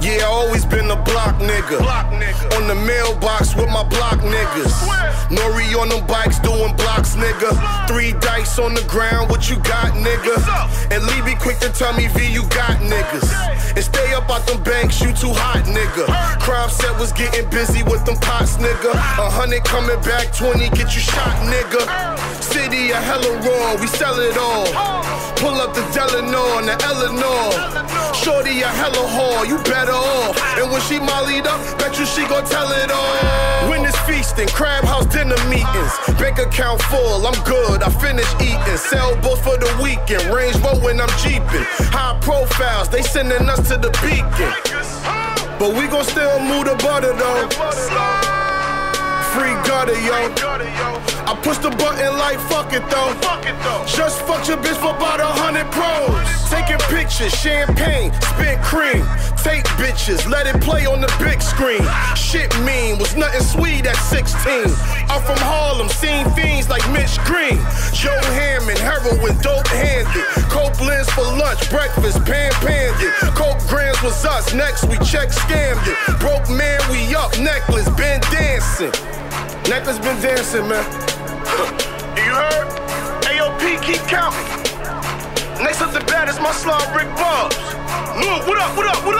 Yeah, I always been a block nigga. Block nigga. On the mailbox with my block niggas. Nori on them bikes doing blocks, nigga. Three dice on the ground, what you got, nigga? And leave me quick to tell me V, you got niggas. And stay up out them banks, you too hot, nigga. Crime set was getting busy with them pots, nigga. A hundred coming back, 20 get you shot, nigga. City a hella raw, we sell it all. Oh. Pull up the Delano and the Eleanor. Shorty a hella whore, you better off. And when she mollied up, bet you she gon' tell it all. When it's feasting, crab house dinner meetings. Bank account full, I'm good, I finish eating. Sell both for the weekend, Range Rover when I'm jeeping. High profiles, they sending us to the beacon. But we gon' still move the butter though. Free gutter, yo. I push the button like fuck it though. Fuck it though. Just fuck your bitch for about a hundred pros. Taking pictures, champagne, spit cream. Take bitches, let it play on the big screen. Shit mean, was nothing sweet at 16. I'm from Harlem, seen fiends like Mitch Green. Joe Hammond, heroin, dope handed. Copeland's for lunch, breakfast, pan panded. Coke grams was us, next we check scammed it. Broke man, we up, necklace, been dancing. Necklace been dancing, man. You heard? AOP, keep counting. Next up the bat is my slum Rick Bubs. Look, what up, what up, what up?